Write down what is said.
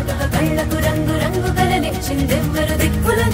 కాటుక కళ్ళకు రంగు రంగు కలనిచ్చిందెవ్వరు దిక్కులచ్చులకు